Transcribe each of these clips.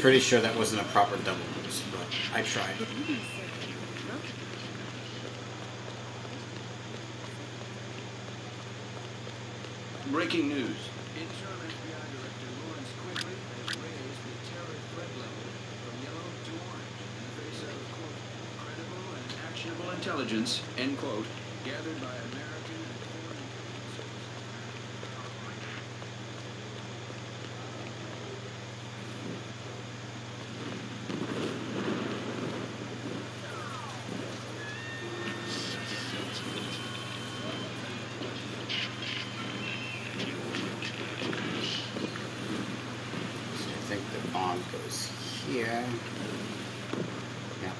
pretty sure that wasn't a proper double boost, but I tried. Breaking news. Interim FBI Director Lawrence Quigley has raised the terror threat level from yellow to orange in the face of, quote, credible and actionable intelligence, end quote, gathered by American and foreign intelligence sources. So I think the bomb goes here. Yeah.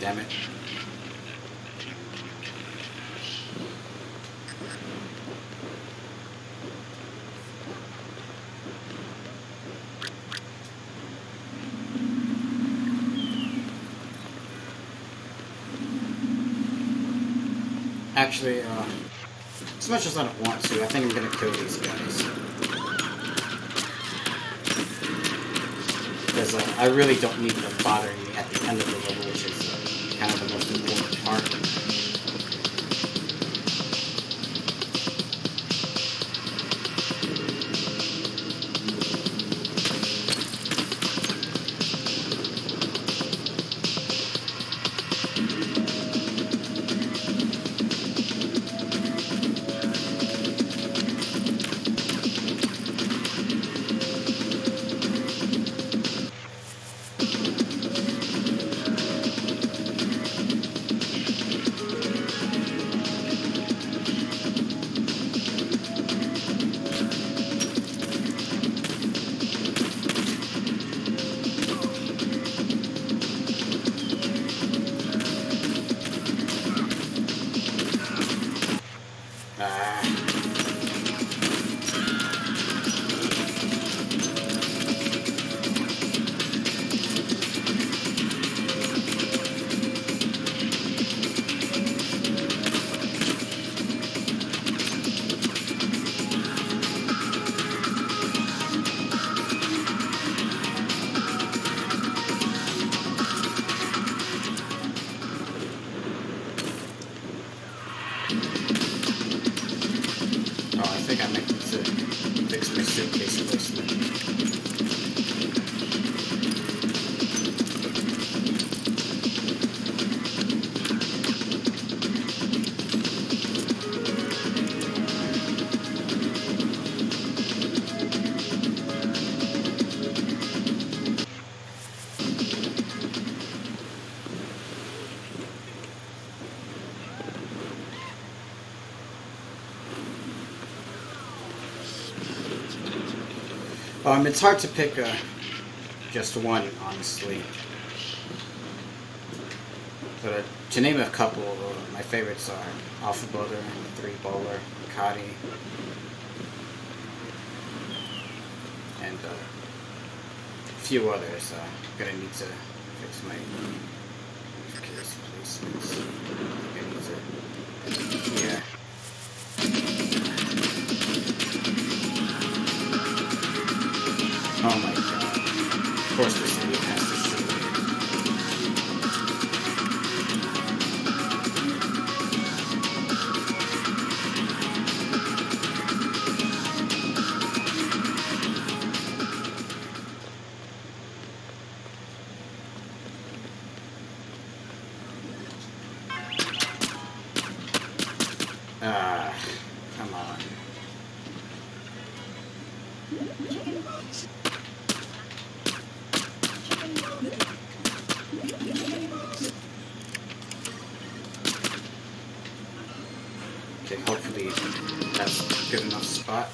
Damn. Actually, uh, as much as I don't want to, I think I'm gonna kill these guys. Because uh, I really don't need them bothering me at the end of the level, which is uh, kind of the most important part. Oh, I think I need to fix my suitcase placement. Um, it's hard to pick uh, just one, honestly. But uh, to name a couple, uh, my favorites are Alpha Bowler, Three Bowler, Makati, and uh, a few others. Uh, I'm gonna need to fix my case placements. Of course this idiot has to shoot. Ah, come on. That's a good enough spot.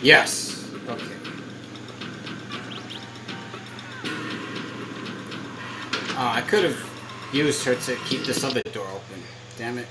Yes. Okay. Uh, I could have used her to keep this other door open. Damn it.